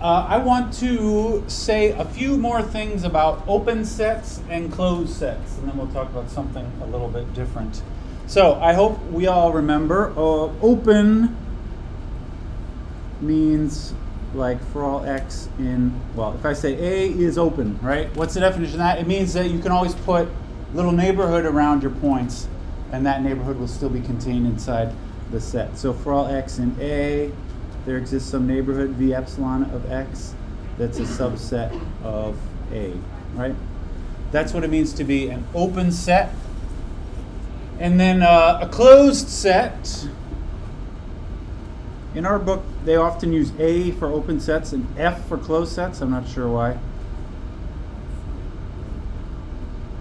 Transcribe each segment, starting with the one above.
uh, I want to say a few more things about open sets and closed sets, and then we'll talk about something a little bit different. So I hope we all remember uh, open means like for all x in, well, if I say A is open, right? What's the definition of that? It means that you can always put little neighborhood around your points, and that neighborhood will still be contained inside the set. So for all x in A, there exists some neighborhood V epsilon of x that's a subset of A, right? That's what it means to be an open set. And then uh, a closed set. In our book, they often use A for open sets and F for closed sets. I'm not sure why.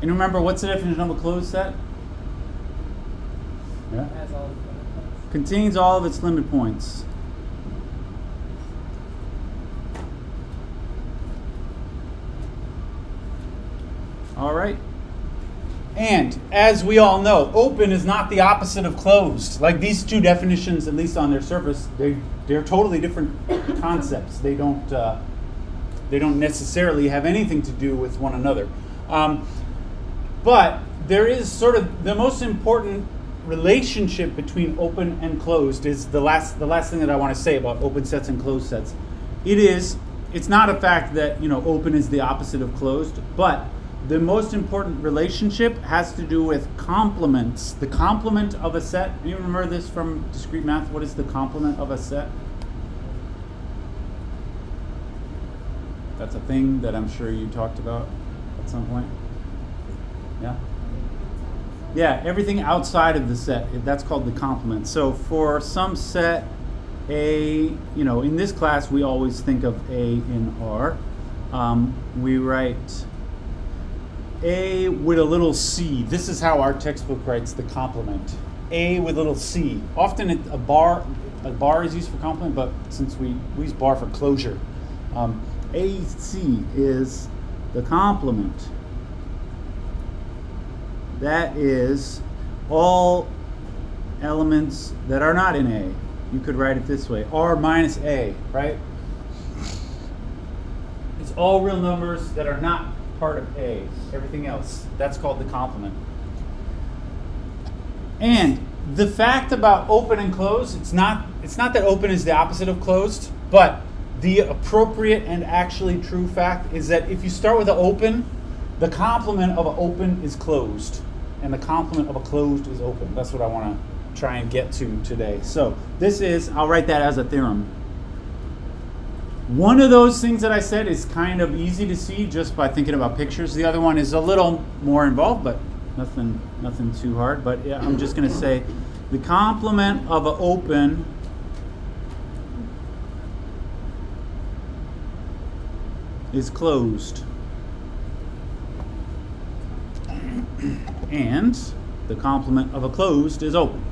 And remember, what's the definition of a closed set? Yeah. Contains all of its limit points. All right. And as we all know, open is not the opposite of closed. Like these two definitions, at least on their surface, they they're totally different concepts. They don't uh, they don't necessarily have anything to do with one another. Um, but there is sort of the most important relationship between open and closed is the last the last thing that I want to say about open sets and closed sets. It is it's not a fact that you know open is the opposite of closed, but the most important relationship has to do with complements. The complement of a set. You remember this from discrete math? What is the complement of a set? That's a thing that I'm sure you talked about at some point. Yeah? Yeah, everything outside of the set, that's called the complement. So for some set A, you know, in this class we always think of A in R. Um, we write A with a little c. This is how our textbook writes the complement. A with a little c. Often a bar a bar is used for complement, but since we, we use bar for closure, um, AC is the complement that is all elements that are not in A. You could write it this way, R minus A, right? It's all real numbers that are not part of A. Everything else, that's called the complement. And the fact about open and closed, it's not, it's not that open is the opposite of closed, but the appropriate and actually true fact is that if you start with an open, the complement of an open is closed and the complement of a closed is open. That's what I want to try and get to today. So this is, I'll write that as a theorem. One of those things that I said is kind of easy to see just by thinking about pictures. The other one is a little more involved, but nothing, nothing too hard. But yeah, I'm just going to say the complement of an open is closed. and the complement of a closed is open.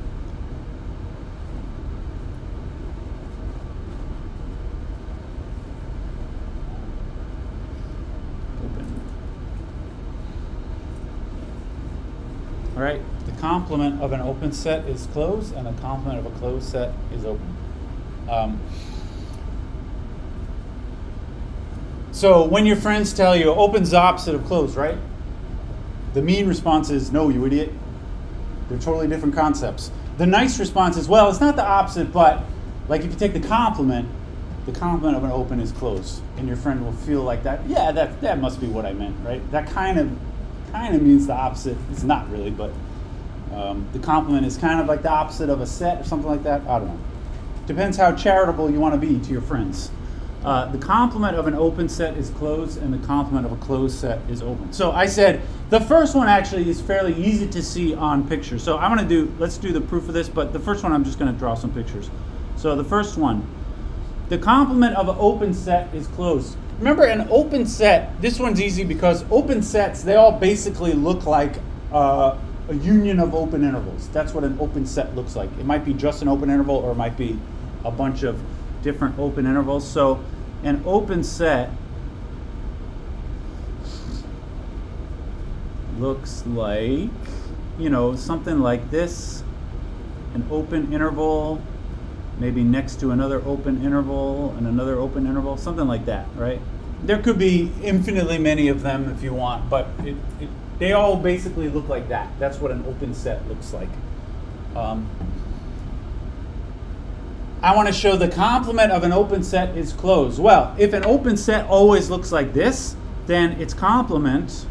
Open. All right, the complement of an open set is closed, and the complement of a closed set is open. Um, so when your friends tell you open's the opposite of closed, right? The mean response is, no, you idiot. They're totally different concepts. The nice response is, well, it's not the opposite, but like if you take the complement, the complement of an open is closed, and your friend will feel like that. Yeah, that that must be what I meant, right? That kind of kind of means the opposite. It's not really, but um, the complement is kind of like the opposite of a set or something like that. I don't know. Depends how charitable you want to be to your friends. Uh, the complement of an open set is closed and the complement of a closed set is open. So I said the first one actually is fairly easy to see on pictures. So I'm going to do, let's do the proof of this, but the first one I'm just going to draw some pictures. So the first one, the complement of an open set is closed. Remember an open set, this one's easy because open sets, they all basically look like uh, a union of open intervals. That's what an open set looks like. It might be just an open interval or it might be a bunch of different open intervals. So an open set looks like, you know, something like this, an open interval maybe next to another open interval and another open interval, something like that, right? There could be infinitely many of them if you want, but it, it, they all basically look like that. That's what an open set looks like. Um, I want to show the complement of an open set is closed. Well, if an open set always looks like this, then its complement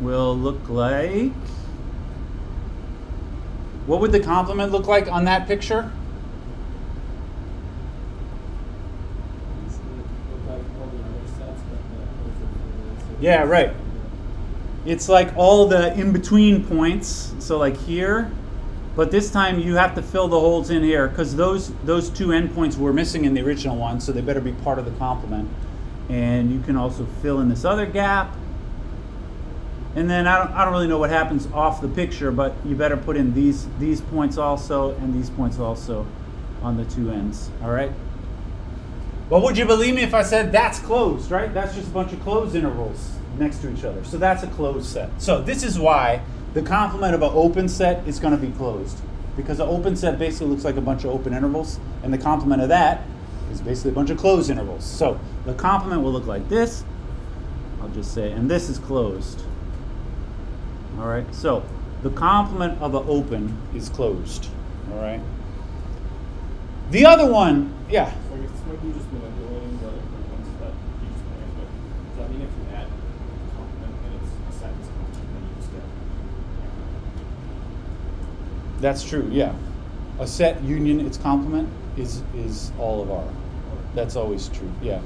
will look like. What would the complement look like on that picture? Yeah, right. It's like all the in-between points, so like here, but this time you have to fill the holes in here because those those two endpoints were missing in the original one, so they better be part of the complement. And you can also fill in this other gap. And then I don't, I don't really know what happens off the picture, but you better put in these these points also and these points also on the two ends. All right. Well, would you believe me if I said that's closed, right? That's just a bunch of closed intervals next to each other. So that's a closed set. So this is why the complement of an open set is going to be closed. Because an open set basically looks like a bunch of open intervals, and the complement of that is basically a bunch of closed intervals. So the complement will look like this. I'll just say, and this is closed. All right, so the complement of an open is closed. All right. The other one, yeah. So I guess this might be just manipulating the the ones that you just managed, but does that mean if you add a complement and it's a set is complement, then you just get That's true, yeah. A set union its complement is is all of R. That's always true, yeah.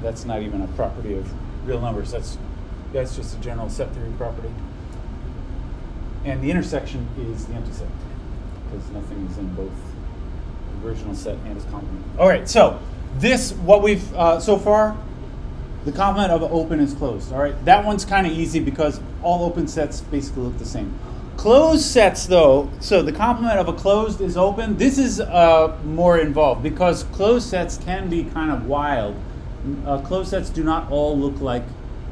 That's not even a property of real numbers. That's that's just a general set theory property. And the intersection is the empty set because nothing is in both the original set and its complement. All right, so this what we've uh, so far. The complement of open is closed. All right, that one's kind of easy because all open sets basically look the same. Closed sets, though, so the complement of a closed is open. This is uh, more involved because closed sets can be kind of wild. Uh, closed sets do not all look like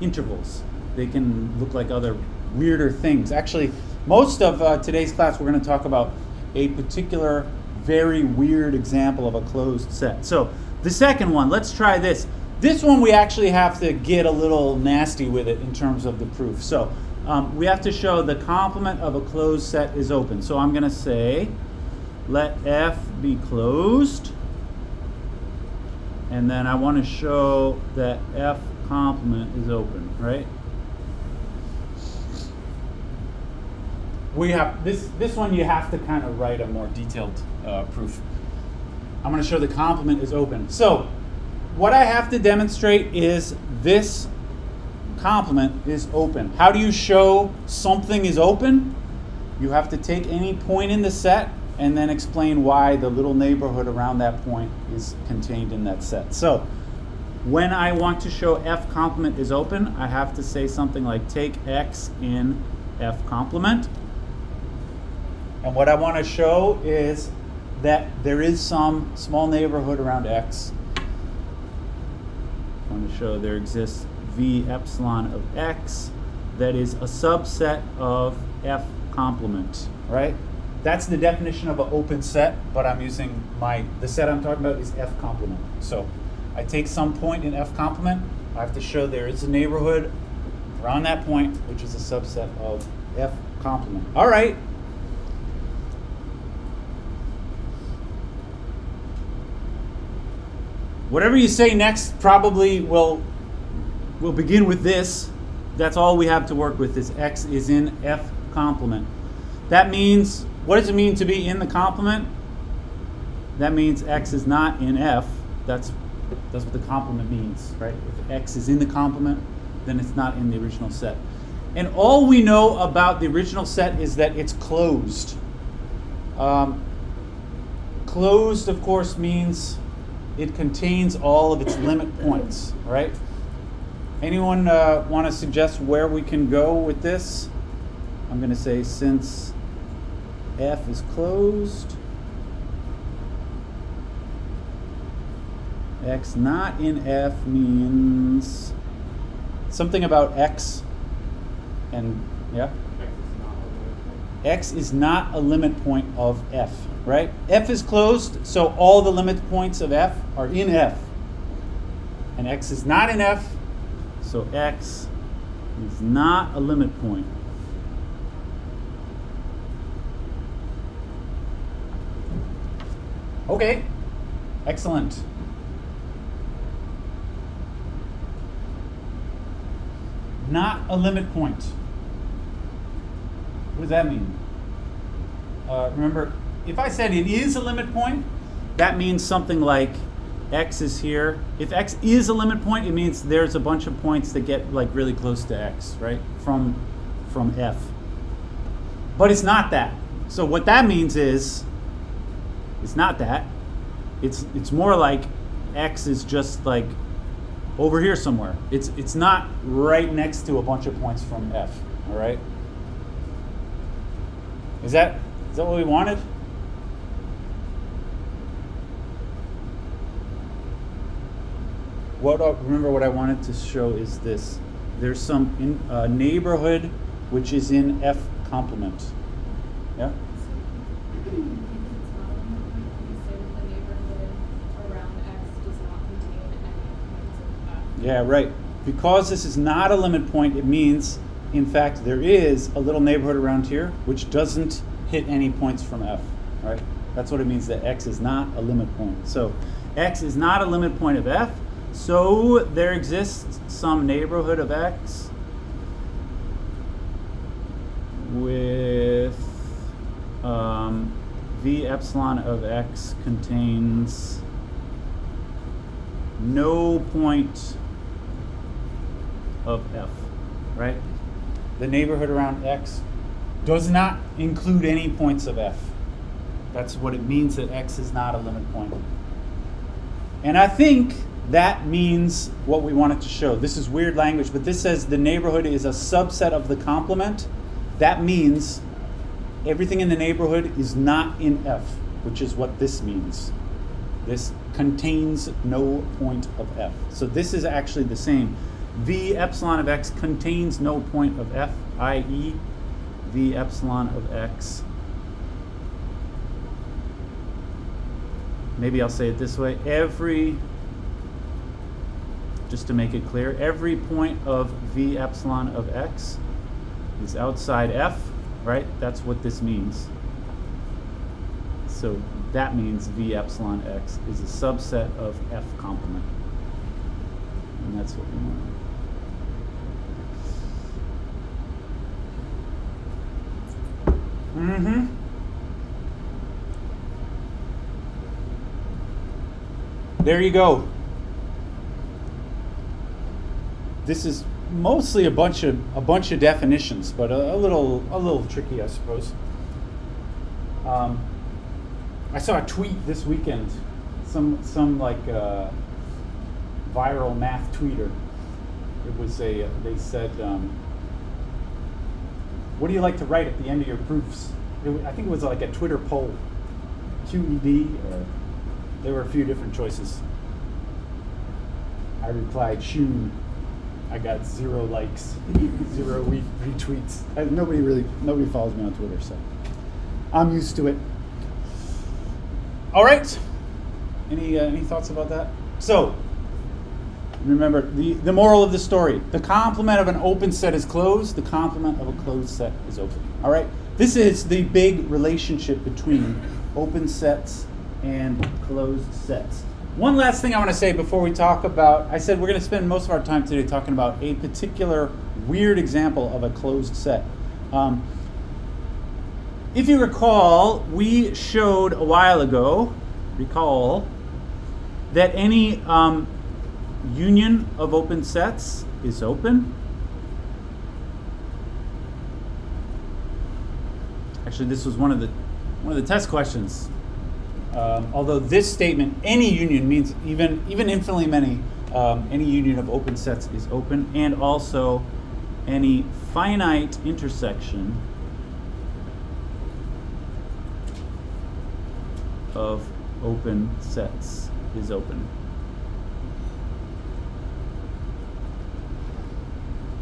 intervals. They can look like other weirder things. Actually, most of uh, today's class, we're going to talk about a particular very weird example of a closed set. So the second one, let's try this. This one we actually have to get a little nasty with it in terms of the proof. So um, we have to show the complement of a closed set is open. So I'm going to say let F be closed. And then I want to show that F complement is open, right? We have this this one you have to kind of write a more detailed uh, proof. I'm going to show the complement is open. So what I have to demonstrate is this complement is open. How do you show something is open? You have to take any point in the set and then explain why the little neighborhood around that point is contained in that set. So when I want to show f complement is open, I have to say something like take x in f complement. And what I want to show is that there is some small neighborhood around x. I want to show there exists v epsilon of x that is a subset of f complement, right? That's the definition of an open set, but I'm using my, the set I'm talking about is f complement. So I take some point in f complement, I have to show there is a neighborhood around that point, which is a subset of f complement. All right, Whatever you say next probably will will begin with this. That's all we have to work with is x is in f complement. That means, what does it mean to be in the complement? That means x is not in f. That's, that's what the complement means, right? If x is in the complement, then it's not in the original set. And all we know about the original set is that it's closed. Um, closed, of course, means it contains all of its limit points, right? Anyone uh, want to suggest where we can go with this? I'm going to say since f is closed, x not in f means something about x and Yeah? X is not a limit point. Of f, right? f is closed, so all the limit points of f are in f. And x is not in f, so x is not a limit point. Okay, excellent. Not a limit point. What does that mean? Uh, remember, if I said it is a limit point, that means something like x is here. If x is a limit point, it means there's a bunch of points that get like really close to x, right? From from f. But it's not that. So what that means is it's not that. It's it's more like x is just like over here somewhere. It's it's not right next to a bunch of points from f, all right? Is that is that what we wanted? What uh, remember what I wanted to show is this. There's some in, uh, neighborhood which is in F complement. Yeah. Yeah, right. Because this is not a limit point, it means, in fact, there is a little neighborhood around here which doesn't hit any points from f, right? That's what it means that x is not a limit point. So x is not a limit point of f, so there exists some neighborhood of x with um, v epsilon of x contains no point of f, right? The neighborhood around x does not include any points of f. That's what it means that x is not a limit point. And I think that means what we wanted to show. This is weird language, but this says the neighborhood is a subset of the complement. That means everything in the neighborhood is not in f, which is what this means. This contains no point of f. So this is actually the same. V epsilon of x contains no point of f, i.e. V epsilon of x. Maybe I'll say it this way. Every, just to make it clear, every point of V epsilon of x is outside f, right? That's what this means. So that means V epsilon x is a subset of F complement. And that's what we want. Mm-hmm. There you go. This is mostly a bunch of a bunch of definitions, but a, a little a little tricky, I suppose. Um, I saw a tweet this weekend, some some like uh, viral math tweeter. It was a they said, um, "What do you like to write at the end of your proofs?" It, I think it was like a Twitter poll, QED, or there were a few different choices. I replied, "Shun." I got zero likes, zero re- retweets. I, nobody really nobody follows me on Twitter, so I'm used to it. All right. Any uh, any thoughts about that? So remember the the moral of the story: the complement of an open set is closed. The complement of a closed set is open. All right. This is the big relationship between open sets and closed sets. One last thing I want to say before we talk about, I said we're going to spend most of our time today talking about a particular weird example of a closed set. Um, if you recall, we showed a while ago, recall, that any um, union of open sets is open. Actually, this was one of the one of the test questions. Um, although this statement, any union means even even infinitely many. Um, any union of open sets is open, and also any finite intersection of open sets is open.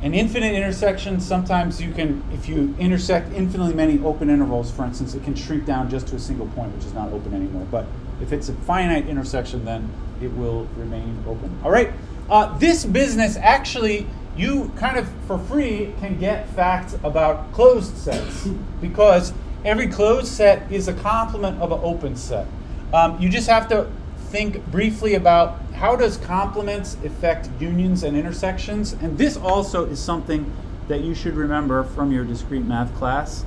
An infinite intersection, sometimes you can, if you intersect infinitely many open intervals, for instance, it can shrink down just to a single point, which is not open anymore. But if it's a finite intersection, then it will remain open. All right. Uh, this business actually, you kind of for free can get facts about closed sets because every closed set is a complement of an open set. Um, you just have to think briefly about how does complements affect unions and intersections? And this also is something that you should remember from your discrete math class.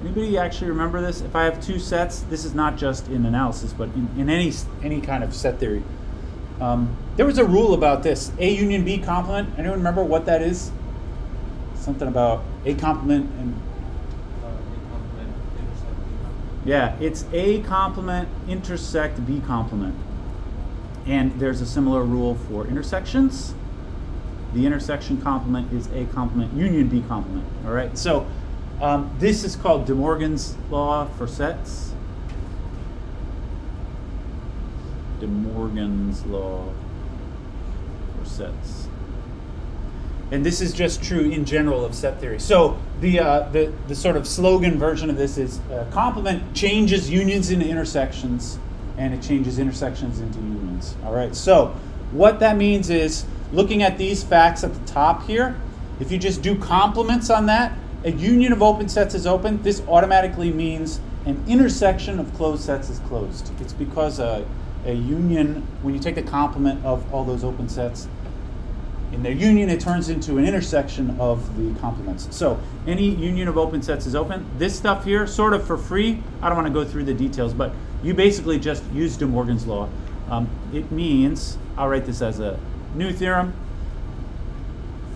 Anybody actually remember this? If I have two sets, this is not just in analysis, but in, in any, any kind of set theory. Um, there was a rule about this, A union B complement. Anyone remember what that is? Something about A complement and yeah, it's A complement intersect B complement. And there's a similar rule for intersections. The intersection complement is A complement union B complement. All right. So um, this is called De Morgan's law for sets. De Morgan's law for sets. And this is just true in general of set theory. So the, uh, the, the sort of slogan version of this is uh, complement changes unions into intersections and it changes intersections into unions. All right, so what that means is looking at these facts at the top here, if you just do complements on that, a union of open sets is open. This automatically means an intersection of closed sets is closed. It's because a, a union, when you take the complement of all those open sets, in their union, it turns into an intersection of the complements. So any union of open sets is open. This stuff here, sort of for free, I don't want to go through the details, but you basically just use De Morgan's law. Um, it means, I'll write this as a new theorem,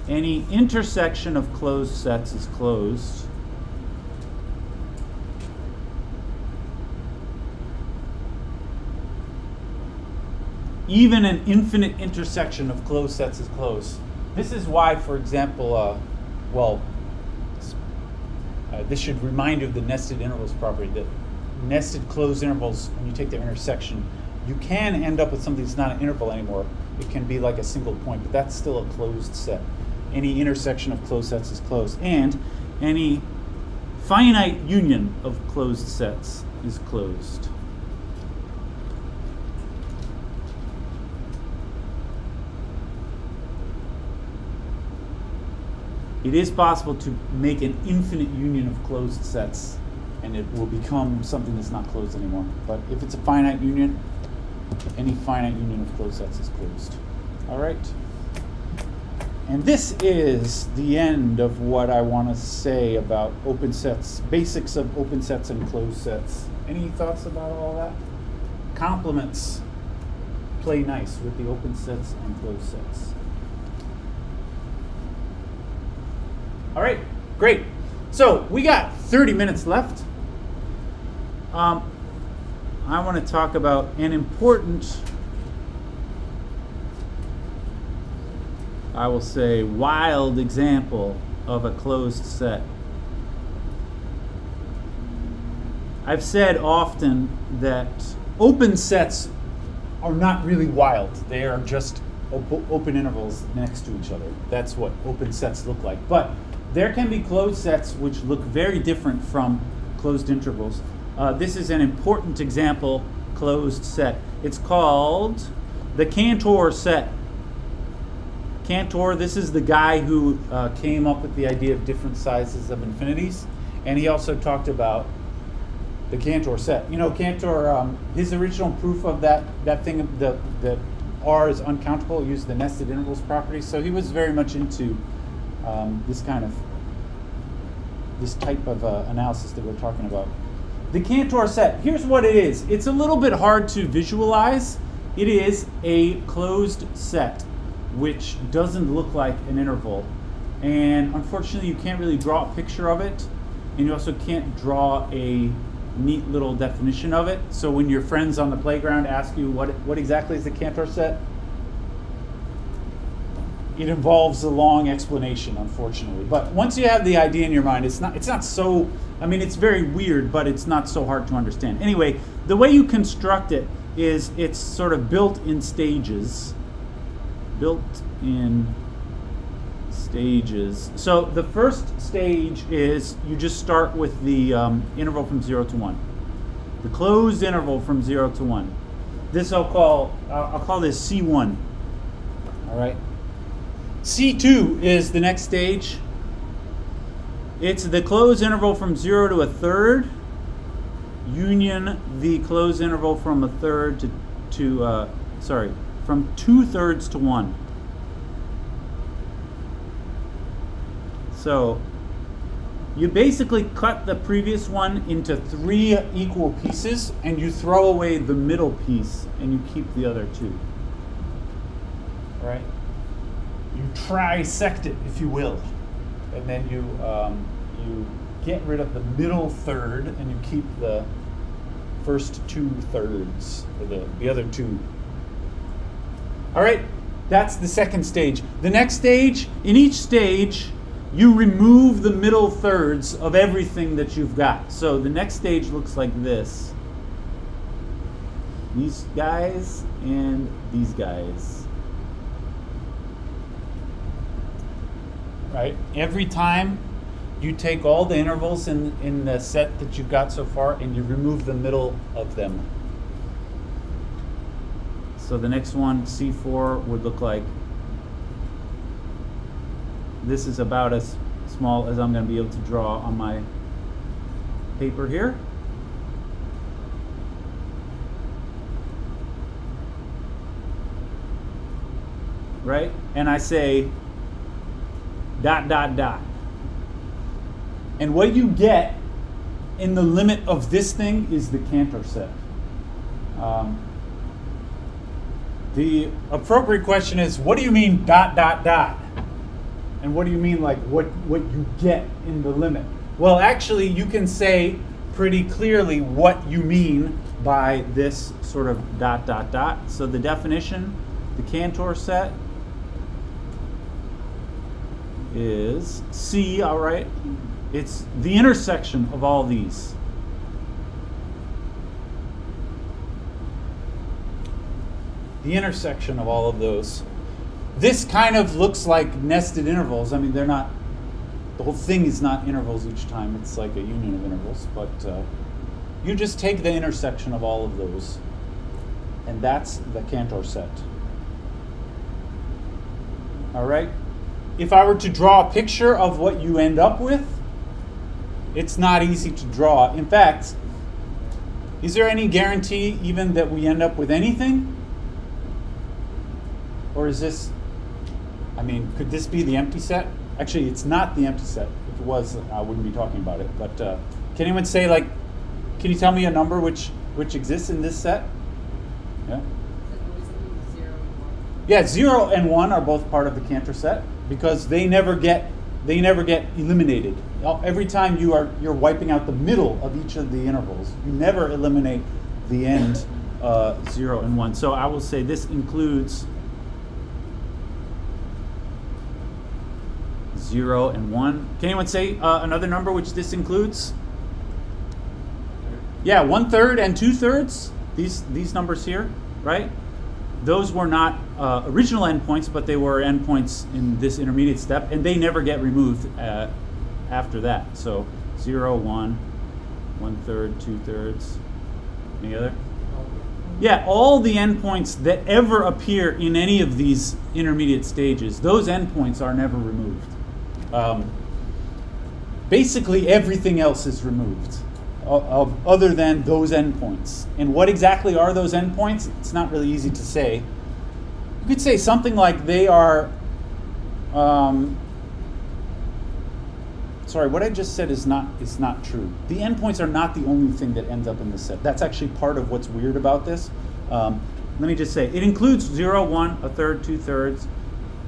any intersection of closed sets is closed. Even an infinite intersection of closed sets is closed. This is why, for example, uh, well, uh, this should remind you of the nested intervals property. That nested closed intervals, when you take their intersection, you can end up with something that's not an interval anymore. It can be like a single point, but that's still a closed set. Any intersection of closed sets is closed. And any finite union of closed sets is closed. It is possible to make an infinite union of closed sets and it will become something that's not closed anymore. But if it's a finite union, any finite union of closed sets is closed. All right. And this is the end of what I want to say about open sets, basics of open sets and closed sets. Any thoughts about all that? Complements play nice with the open sets and closed sets. All right, great. So we got 30 minutes left. Um, I want to talk about an important, I will say, wild example of a closed set. I've said often that open sets are not really wild. They are just op open intervals next to each other. That's what open sets look like. But there can be closed sets which look very different from closed intervals. Uh, this is an important example closed set. It's called the Cantor set. Cantor, this is the guy who uh, came up with the idea of different sizes of infinities. And he also talked about the Cantor set. You know, Cantor, um, his original proof of that, that thing, the, the R is uncountable, used the nested intervals property. So he was very much into um, this kind of, this type of uh, analysis that we're talking about. The Cantor set, here's what it is. It's a little bit hard to visualize. It is a closed set, which doesn't look like an interval. And unfortunately, you can't really draw a picture of it. And you also can't draw a neat little definition of it. So when your friends on the playground ask you what, what exactly is the Cantor set, it involves a long explanation, unfortunately. But once you have the idea in your mind, it's not it's not so. I mean, it's very weird, but it's not so hard to understand. Anyway, the way you construct it is it's sort of built in stages. Built in stages. So the first stage is you just start with the um, interval from 0 to 1. The closed interval from 0 to 1. This I'll call, uh, I'll call this C1. All right. C2 is the next stage. It's the closed interval from 0 to a third union the closed interval from a third to, to uh, sorry, from two thirds to one. So you basically cut the previous one into three equal pieces and you throw away the middle piece and you keep the other two. All right? Trisect it, if you will. And then you, um, you get rid of the middle third and you keep the first two thirds, the, the other two. All right, that's the second stage. The next stage, in each stage, you remove the middle thirds of everything that you've got. So the next stage looks like this. These guys and these guys. Right? Every time you take all the intervals in, in the set that you've got so far and you remove the middle of them. So the next one, C4, would look like this is about as small as I'm going to be able to draw on my paper here. Right? And I say dot, dot, dot. And what you get in the limit of this thing is the Cantor set. Um, the appropriate question is, what do you mean dot, dot, dot? And what do you mean like what, what you get in the limit? Well, actually, you can say pretty clearly what you mean by this sort of dot, dot, dot. So the definition, the Cantor set is C, all right? It's the intersection of all these. The intersection of all of those. This kind of looks like nested intervals. I mean, they're not, the whole thing is not intervals each time. It's like a union of intervals. But uh, you just take the intersection of all of those. And that's the Cantor set. All right? If I were to draw a picture of what you end up with, it's not easy to draw. In fact, is there any guarantee even that we end up with anything? Or is this, I mean, could this be the empty set? Actually, it's not the empty set. If it was, I wouldn't be talking about it. But uh, can anyone say, like, can you tell me a number which, which exists in this set? Yeah? Yeah, zero and one are both part of the Cantor set because they never get they never get eliminated. Every time you are you're wiping out the middle of each of the intervals, you never eliminate the end uh, zero and one. So I will say this includes zero and one. Can anyone say uh, another number which this includes? Yeah, one third and two thirds. These these numbers here, right? Those were not uh, original endpoints, but they were endpoints in this intermediate step, and they never get removed uh, after that. So 0, 1, 1 third, 2 thirds. Any other? Yeah, all the endpoints that ever appear in any of these intermediate stages, those endpoints are never removed. Um, basically, everything else is removed of, other than those endpoints. And what exactly are those endpoints? It's not really easy to say. You could say something like they are. Um, sorry, what I just said is not is not true. The endpoints are not the only thing that ends up in the set. That's actually part of what's weird about this. Um, let me just say it includes zero, one, a third, two thirds.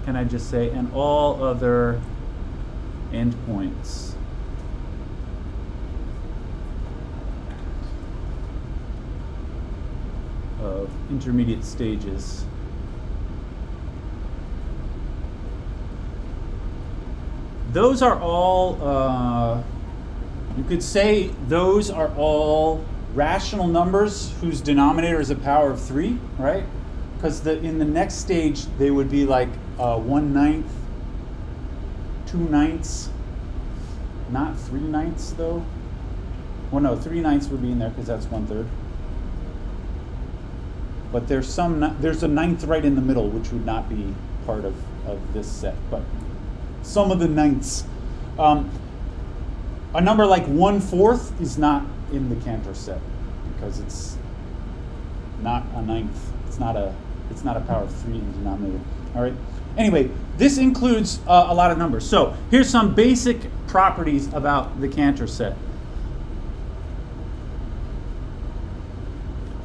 Can I just say and all other endpoints? of intermediate stages. Those are all, uh, you could say those are all rational numbers whose denominator is a power of three, right? Because the, in the next stage, they would be like uh, one ninth two ninths, not three ninths though. Well, no, three ninths would be in there because that's one third. But there's some, there's a ninth right in the middle, which would not be part of, of this set. But some of the ninths. Um, a number like one fourth is not in the Cantor set because it's not a ninth. It's not a it's not a power of three in the denominator. All right. Anyway, this includes uh, a lot of numbers. So here's some basic properties about the Cantor set.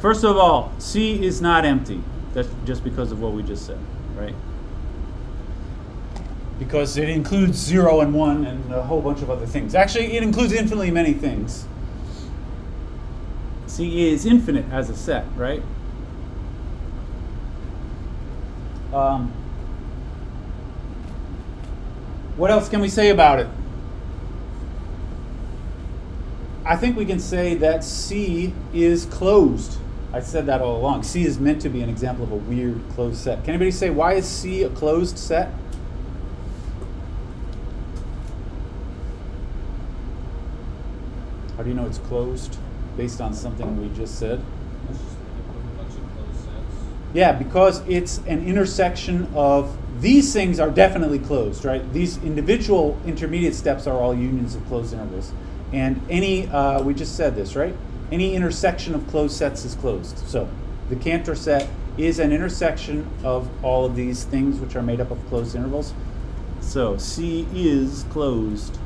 First of all, C is not empty. That's just because of what we just said, right? Because it includes 0 and 1 and a whole bunch of other things. Actually, it includes infinitely many things. C is infinite as a set, right? Um, what else can we say about it? I think we can say that C is closed. I said that all along. C is meant to be an example of a weird closed set. Can anybody say why is C a closed set? How do you know it's closed based on something we just said? Yeah, because it's an intersection of these things are definitely closed, right? These individual intermediate steps are all unions of closed intervals. And any, uh, we just said this, right? Any intersection of closed sets is closed. So the Cantor set is an intersection of all of these things which are made up of closed intervals. So C is closed.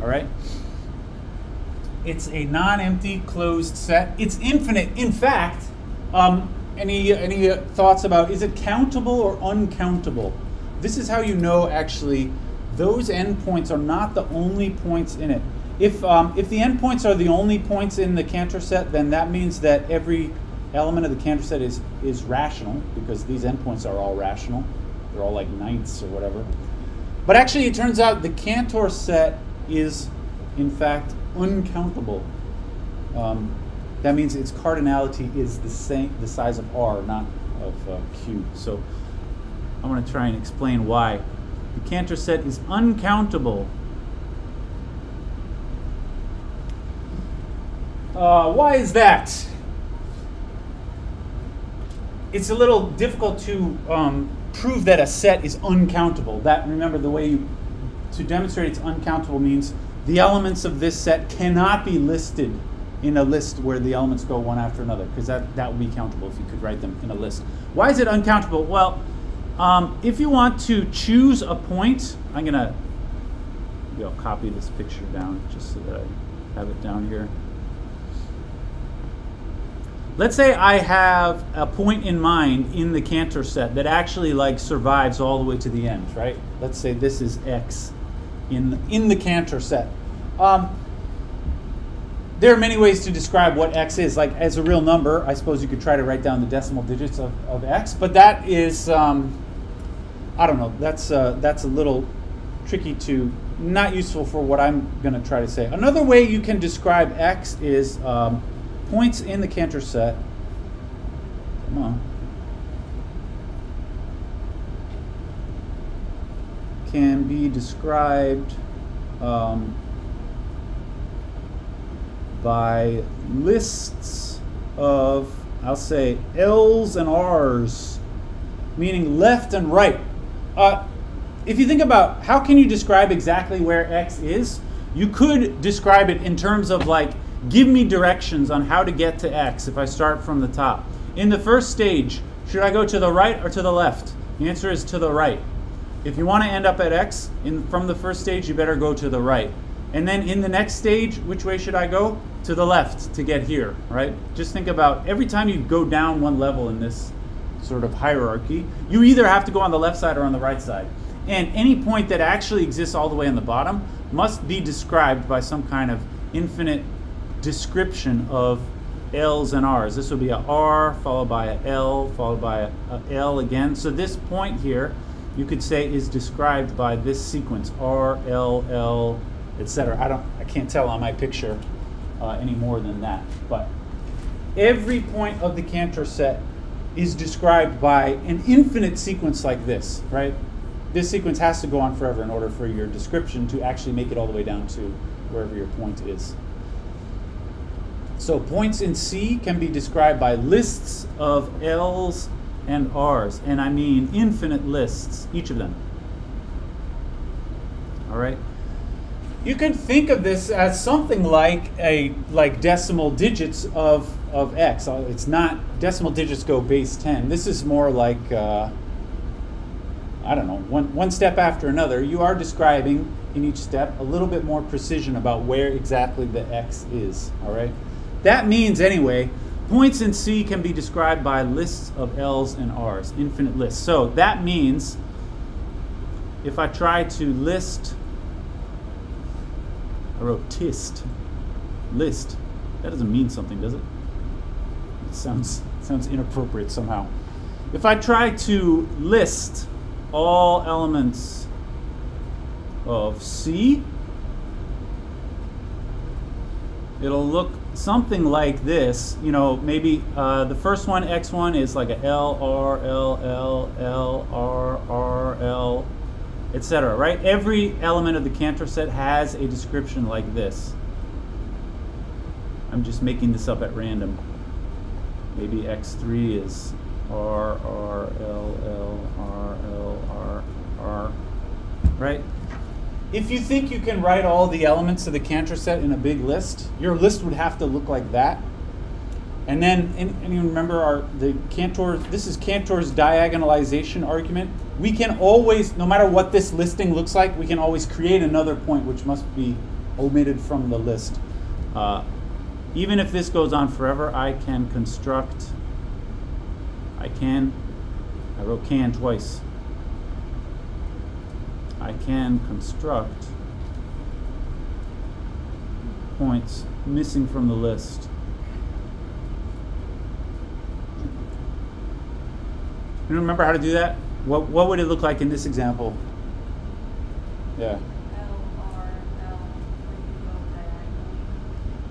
All right? It's a non-empty closed set. It's infinite. In fact, um, any any thoughts about is it countable or uncountable? This is how you know actually those endpoints are not the only points in it. If um, if the endpoints are the only points in the Cantor set, then that means that every element of the Cantor set is is rational because these endpoints are all rational. They're all like ninths or whatever. But actually, it turns out the Cantor set is in fact uncountable. Um, that means its cardinality is the same, the size of R, not of uh, Q. So I want to try and explain why. The Cantor set is uncountable. Uh, why is that? It's a little difficult to um, prove that a set is uncountable. That remember the way you to demonstrate it's uncountable means the elements of this set cannot be listed in a list where the elements go one after another, because that, that would be countable if you could write them in a list. Why is it uncountable? Well, um, if you want to choose a point, I'm going to I'll copy this picture down just so that I have it down here. Let's say I have a point in mind in the Cantor set that actually like survives all the way to the end, right? Let's say this is x in, in the Cantor set. Um, there are many ways to describe what x is. Like as a real number, I suppose you could try to write down the decimal digits of, of x, but that is, um, I don't know, that's, uh, that's a little tricky to, not useful for what I'm going to try to say. Another way you can describe x is um, points in the Cantor set. Come on. Can be described um, by lists of, I'll say, L's and R's, meaning left and right. Uh, if you think about how can you describe exactly where X is, you could describe it in terms of like, give me directions on how to get to X if I start from the top. In the first stage, should I go to the right or to the left? The answer is to the right. If you want to end up at X in, from the first stage, you better go to the right. And then in the next stage, which way should I go? To the left to get here, right? Just think about every time you go down one level in this sort of hierarchy, you either have to go on the left side or on the right side. And any point that actually exists all the way on the bottom must be described by some kind of infinite description of L's and R's. This would be a R followed by a L followed by a, a L again. So this point here, you could say is described by this sequence R, L, L, etc. I don't, I can't tell on my picture uh, any more than that. But every point of the Cantor set is described by an infinite sequence like this, right? this sequence has to go on forever in order for your description to actually make it all the way down to wherever your point is. So points in C can be described by lists of L's and R's, and I mean infinite lists, each of them. All right. You can think of this as something like a like decimal digits of of x. Uh, it's not decimal digits go base 10. This is more like uh, I don't know one one step after another. You are describing in each step a little bit more precision about where exactly the x is. All right. That means, anyway, points in C can be described by lists of L's and R's, infinite lists. So that means if I try to list, I wrote tist, list. That doesn't mean something, does it? It sounds, sounds inappropriate somehow. If I try to list all elements of C, it'll look something like this. You know, maybe uh, the first one, X1, is like a L, R, L, L, L, R, R, L, etc. Right? Every element of the Cantor set has a description like this. I'm just making this up at random. Maybe X3 is R, R, L, L, R, L, R, R. Right? If you think you can write all the elements of the Cantor set in a big list, your list would have to look like that. And then, and, you remember our the Cantor. This is Cantor's diagonalization argument. We can always, no matter what this listing looks like, we can always create another point which must be omitted from the list. Uh, even if this goes on forever, I can construct. I can. I wrote can twice. I can construct points missing from the list. You remember how to do that? What, what would it look like in this example? Yeah.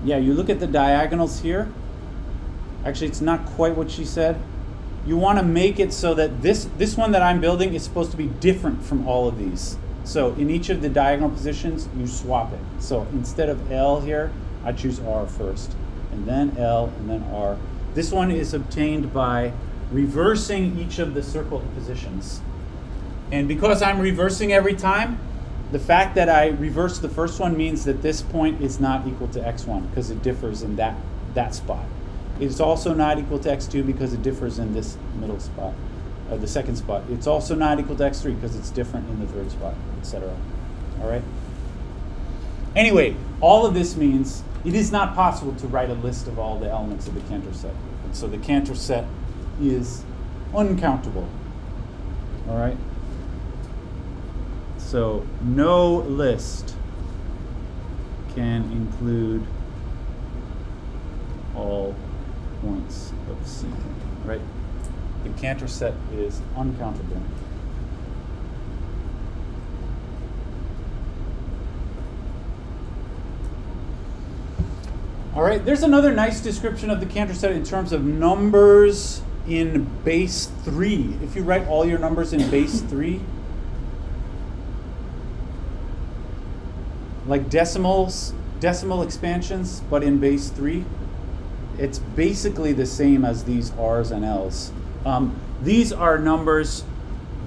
Yeah, you look at the diagonals here. Actually, it's not quite what she said you want to make it so that this, this one that I'm building is supposed to be different from all of these. So in each of the diagonal positions, you swap it. So instead of L here, I choose R first, and then L, and then R. This one is obtained by reversing each of the circle positions. And because I'm reversing every time, the fact that I reverse the first one means that this point is not equal to x1 because it differs in that, that spot. It's also not equal to x2 because it differs in this middle spot, uh, the second spot. It's also not equal to x3 because it's different in the third spot, etc. All right? Anyway, all of this means it is not possible to write a list of all the elements of the Cantor set. And so the Cantor set is uncountable. All right? So no list can include all points of C, right? The Cantor set is uncountable. All right, there's another nice description of the Cantor set in terms of numbers in base 3. If you write all your numbers in base 3, like decimals, decimal expansions, but in base 3, it's basically the same as these R's and L's. Um, these are numbers,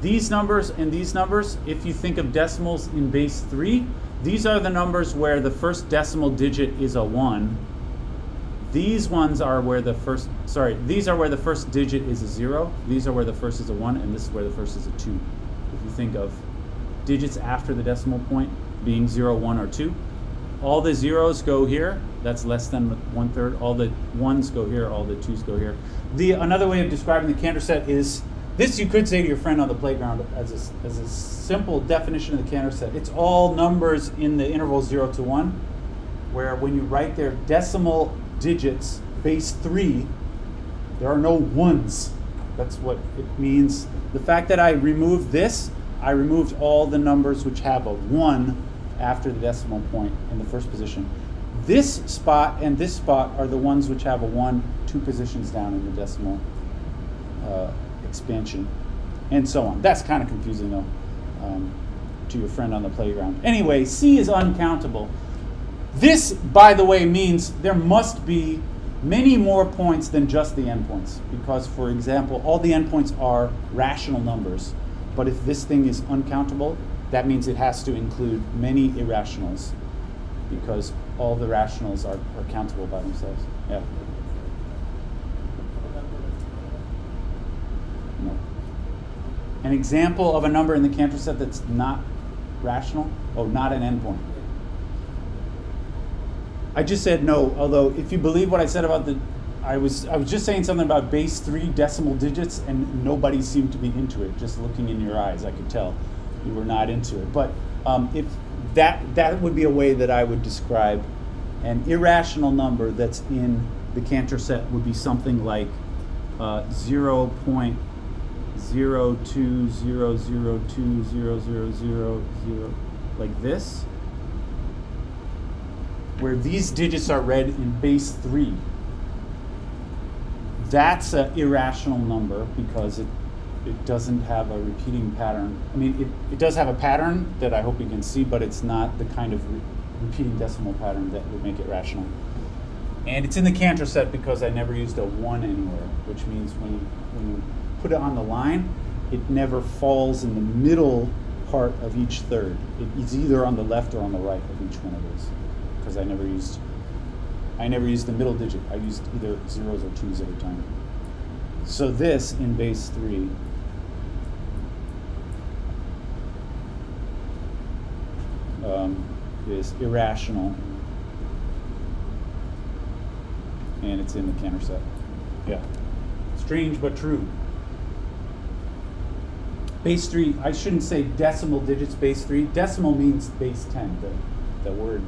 these numbers and these numbers, if you think of decimals in base 3, these are the numbers where the first decimal digit is a 1. These ones are where the first, sorry, these are where the first digit is a 0. These are where the first is a 1, and this is where the first is a 2. If you think of digits after the decimal point being 0, 1, or 2. All the zeros go here, that's less than one third. All the ones go here, all the twos go here. The another way of describing the Cantor set is this you could say to your friend on the playground as a, as a simple definition of the Cantor set. It's all numbers in the interval 0 to 1, where when you write their decimal digits, base 3, there are no ones. That's what it means. The fact that I removed this, I removed all the numbers which have a 1 after the decimal point in the first position. This spot and this spot are the ones which have a 1, 2 positions down in the decimal uh, expansion, and so on. That's kind of confusing though. um, to your friend on the playground. Anyway, C is uncountable. This, by the way, means there must be many more points than just the endpoints. Because, for example, all the endpoints are rational numbers. But if this thing is uncountable, that means it has to include many irrationals. Because all the rationals are, are countable by themselves. Yeah. No. An example of a number in the Cantor set that's not rational? Oh, not an endpoint. I just said no, although if you believe what I said about the I was I was just saying something about base three decimal digits and nobody seemed to be into it. Just looking in your eyes, I could tell you were not into it. But um, if that that would be a way that I would describe an irrational number that's in the Cantor set would be something like uh, zero point zero two zero zero two zero zero zero zero like this where these digits are read in base 3. That's an irrational number because it, it doesn't have a repeating pattern. I mean, it, it does have a pattern that I hope you can see, but it's not the kind of re repeating decimal pattern that would make it rational. And it's in the Cantor set because I never used a 1 anywhere, which means when you, when you put it on the line, it never falls in the middle part of each third. it's either on the left or on the right of each one of those because I never used I never used the middle digit. I used either zeros or twos every time. So this in base three um, is irrational, and it's in the Cantor set. Yeah, strange but true. Base three. I shouldn't say decimal digits. Base three. Decimal means base ten. The the word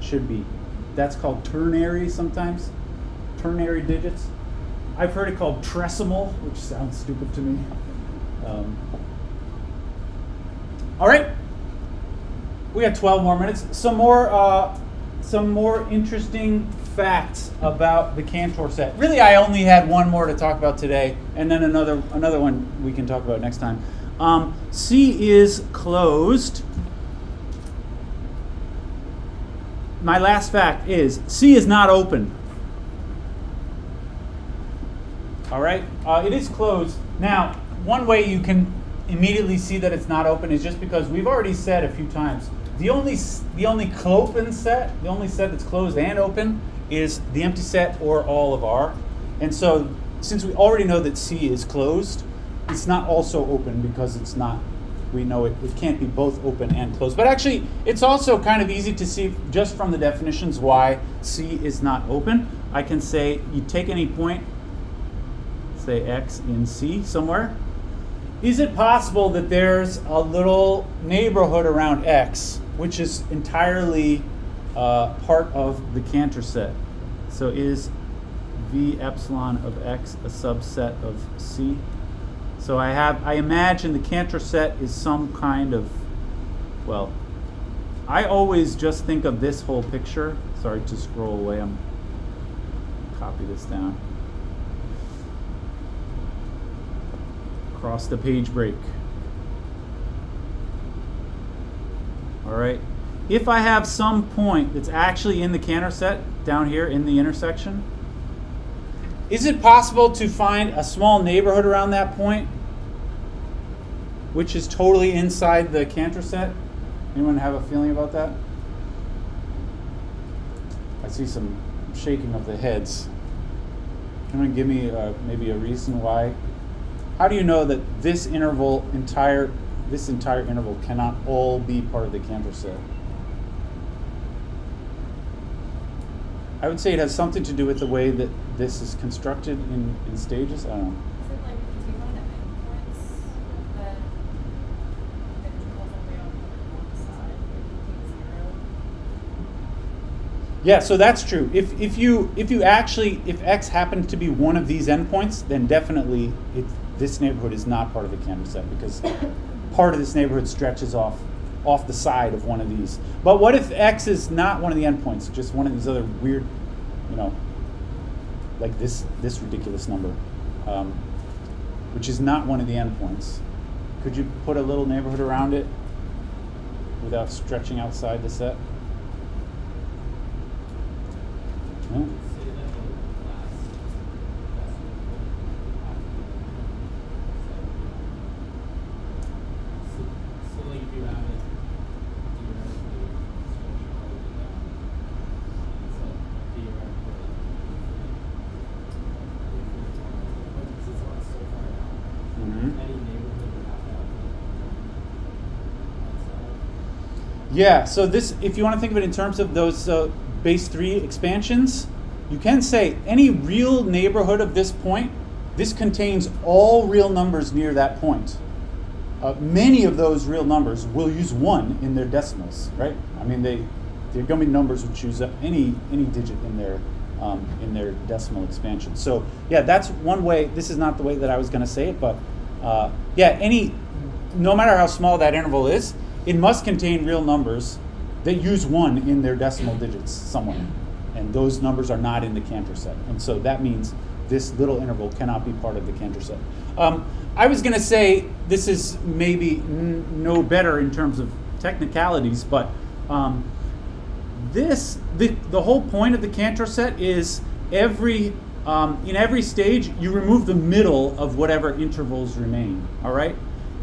should be. That's called ternary sometimes, ternary digits. I've heard it called tresimal, which sounds stupid to me. Um, all right, we got 12 more minutes. Some more, uh, some more interesting facts about the Cantor set. Really, I only had one more to talk about today, and then another another one we can talk about next time. Um, C is closed my last fact is C is not open. All right, uh, it is closed. Now, one way you can immediately see that it's not open is just because we've already said a few times the only the only clopen set, the only set that's closed and open is the empty set or all of R. And so, since we already know that C is closed, it's not also open because it's not we know it, it can't be both open and closed. But actually, it's also kind of easy to see just from the definitions why C is not open. I can say you take any point, say X in C somewhere. Is it possible that there's a little neighborhood around X, which is entirely uh, part of the Cantor set? So is V epsilon of X a subset of C? So I have, I imagine the Cantor set is some kind of, well, I always just think of this whole picture. Sorry to scroll away, I'm copy this down. Cross the page break. All right. If I have some point that's actually in the Cantor set down here in the intersection, is it possible to find a small neighborhood around that point, which is totally inside the Cantor set? Anyone have a feeling about that? I see some shaking of the heads. Can you give me uh, maybe a reason why? How do you know that this interval entire this entire interval cannot all be part of the Cantor set? I would say it has something to do with the way that this is constructed in, in stages. I don't know. Yeah, so that's true. If, if you if you actually if x happens to be one of these endpoints, then definitely it, this neighborhood is not part of the Cantor set because part of this neighborhood stretches off off the side of one of these. But what if x is not one of the endpoints, just one of these other weird, you know, like this this ridiculous number, um, which is not one of the endpoints. Could you put a little neighborhood around it without stretching outside the set? No? Say that the last decimal So, so like if you have it theoretically stretch all the way down, it's like theoretically but because it's on so far down, Mhm. any neighborhood would have to have outside. Yeah, so this, if you want to think of it in terms of those uh, base three expansions, you can say any real neighborhood of this point, this contains all real numbers near that point. Uh, many of those real numbers will use one in their decimals, right? I mean, they, to be numbers use up any any digit in their um, in their decimal expansion. So yeah, that's one way. This is not the way that I was going to say it, but uh, yeah, any no matter how small that interval is, it must contain real numbers that use one in their decimal digits somewhere. And those numbers are not in the Cantor set. And so that means this little interval cannot be part of the Cantor set. Um, I was going to say this is maybe no better in terms of technicalities, but um, this the, the whole point of the Cantor set is every um, in every stage you remove the middle of whatever intervals remain. All right,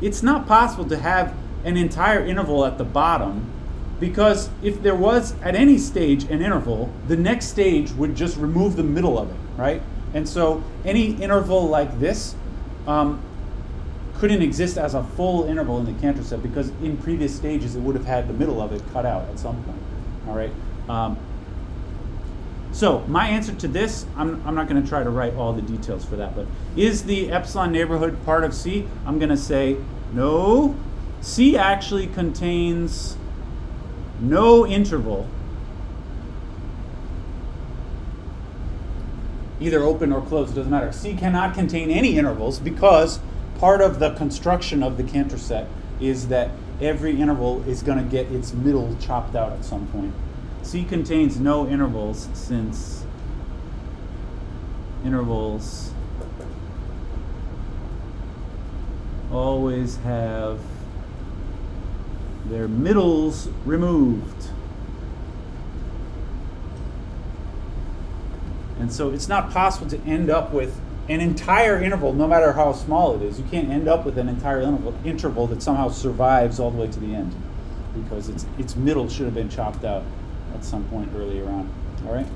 it's not possible to have an entire interval at the bottom because if there was at any stage an interval, the next stage would just remove the middle of it, right? And so any interval like this um, couldn't exist as a full interval in the Cantor set because in previous stages it would have had the middle of it cut out at some point. All right. Um, so my answer to this, I'm, I'm not going to try to write all the details for that, but is the epsilon neighborhood part of C? I'm going to say no. C actually contains no interval, either open or closed, it doesn't matter. C cannot contain any intervals because part of the construction of the Cantor set is that every interval is going to get its middle chopped out at some point. C contains no intervals since intervals always have their middles removed. And so it's not possible to end up with an entire interval, no matter how small it is. You can't end up with an entire interval, that somehow survives all the way to the end because its, its middle should have been chopped out at some point earlier on. All right?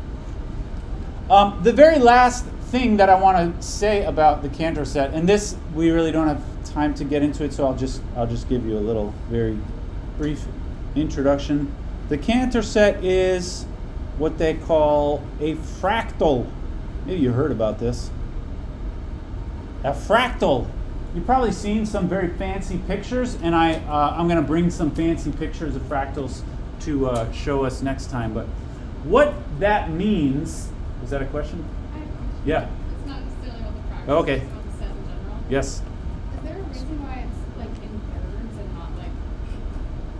Um, the very last thing that I want to say about the Cantor set, and this we really don't have time to get into it, so I'll just I'll just give you a little very brief introduction. The Cantor set is what they call a fractal. Maybe you heard about this. A fractal. You've probably seen some very fancy pictures, and I uh, I'm going to bring some fancy pictures of fractals to uh, show us next time. But what that means is that a question? I have a question. Yeah. It's not necessarily about the practice. Oh, okay. It's about the set in general. Yes. Is there a reason why it's like in thirds and not like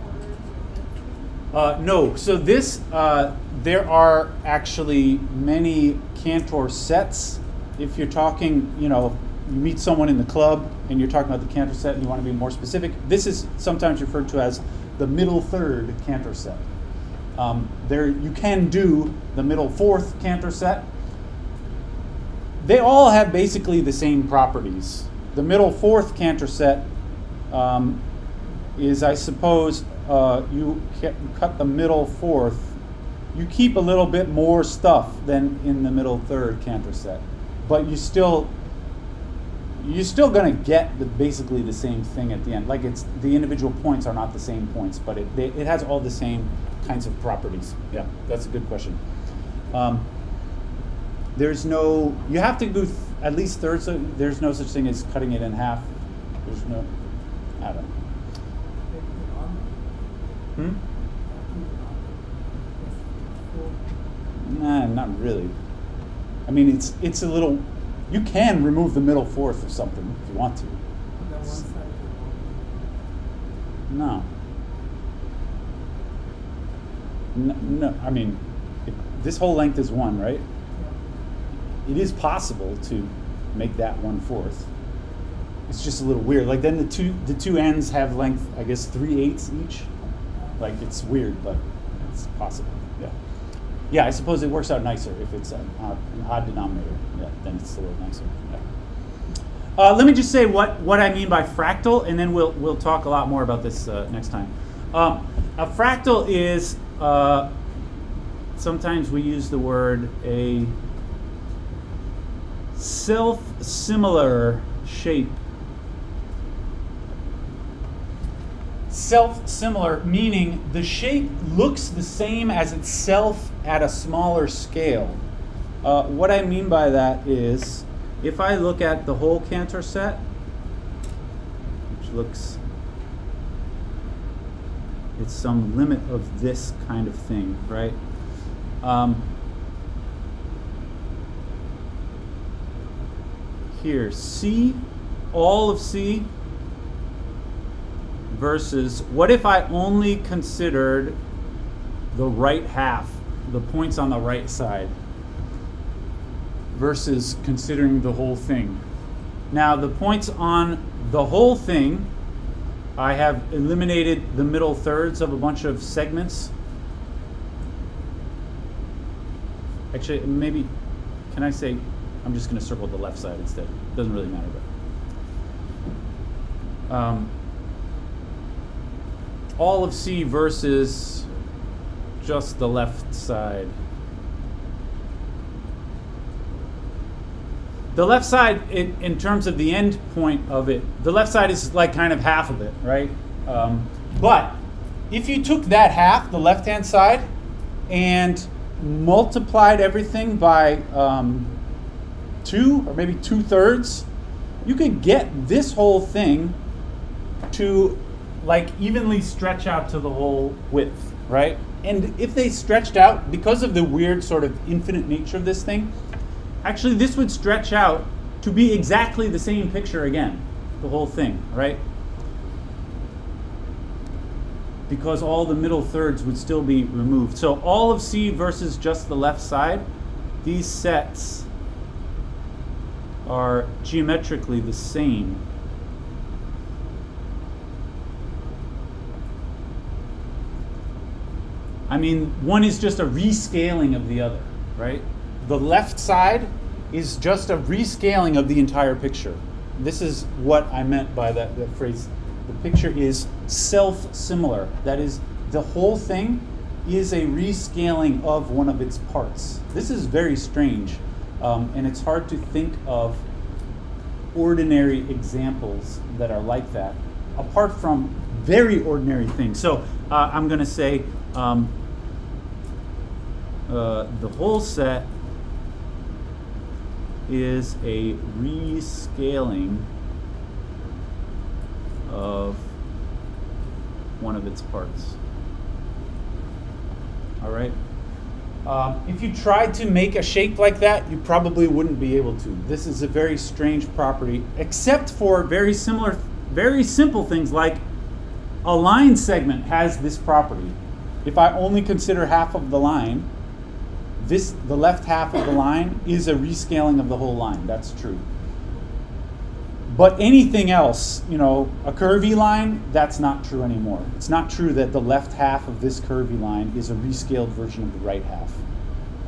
quarters or fifths? Uh, no. So this, uh, there are actually many Cantor sets. If you're talking, you know, you meet someone in the club and you're talking about the Cantor set and you want to be more specific, this is sometimes referred to as the middle third Cantor set. Um, there, you can do the middle fourth Cantor set. They all have basically the same properties. The middle fourth Cantor set um, is, I suppose, uh, you cut the middle fourth. You keep a little bit more stuff than in the middle third Cantor set, but you still you're still going to get the, basically the same thing at the end. Like it's the individual points are not the same points, but it they, it has all the same kinds of properties. Yeah, that's a good question. Um, there's no you have to do at least thirds. So there's no such thing as cutting it in half. There's no. I don't. know. Hmm. Nah, not really. I mean, it's it's a little. You can remove the middle fourth of something if you want to. No. No, no I mean, if this whole length is one, right? It is possible to make that one fourth. it's just a little weird. Like then the two the two ends have length, I guess three eighths each. Like it's weird, but it's possible. Yeah. Yeah, I suppose it works out nicer if it's an odd, an odd denominator. Yeah, then it's a little nicer. Yeah. Uh, let me just say what, what I mean by fractal, and then we'll, we'll talk a lot more about this uh, next time. Um, a fractal is, uh, sometimes we use the word a self similar shape. Self similar, meaning the shape looks the same as itself at a smaller scale. Uh, what I mean by that is if I look at the whole Cantor set, which looks, it's some limit of this kind of thing, right? Um, here, C, all of C versus what if I only considered the right half, the points on the right side, versus considering the whole thing. Now, the points on the whole thing, I have eliminated the middle thirds of a bunch of segments. Actually, maybe, can I say, I'm just going to circle the left side instead. Doesn't really matter, but. Um, all of C versus just the left side. The left side, in, in terms of the end point of it, the left side is like kind of half of it, right? Um, but if you took that half, the left hand side, and multiplied everything by um, two or maybe two thirds, you could get this whole thing to like evenly stretch out to the whole width, right? And if they stretched out, because of the weird sort of infinite nature of this thing, actually this would stretch out to be exactly the same picture again, the whole thing, right? Because all the middle thirds would still be removed. So all of C versus just the left side, these sets are geometrically the same I mean, one is just a rescaling of the other, right? The left side is just a rescaling of the entire picture. This is what I meant by that, that phrase. The picture is self similar. That is, the whole thing is a rescaling of one of its parts. This is very strange, um, and it's hard to think of ordinary examples that are like that, apart from very ordinary things. So uh, I'm going to say um, uh, the whole set is a rescaling of one of its parts. All right. Um, if you tried to make a shape like that, you probably wouldn't be able to. This is a very strange property, except for very similar, very simple things like a line segment has this property. If I only consider half of the line, this the left half of the line is a rescaling of the whole line. That's true. But anything else, you know, a curvy line, that's not true anymore. It's not true that the left half of this curvy line is a rescaled version of the right half.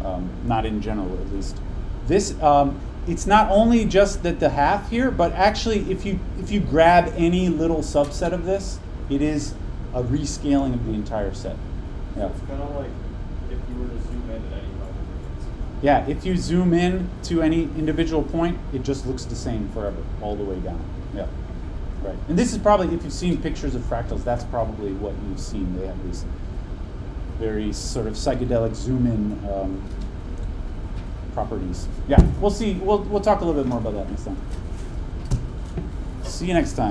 Um, not in general, at least. This, um, it's not only just that the half here, but actually, if you if you grab any little subset of this, it is a rescaling of the entire set. Yeah. It's kind of like if you were to zoom in at any level. Yeah, if you zoom in to any individual point, it just looks the same forever, all the way down. Yeah, right. And this is probably, if you've seen pictures of fractals, that's probably what you've seen. They have these very sort of psychedelic zoom in um, properties. Yeah, we'll see. We'll, we'll talk a little bit more about that next time. See you next time.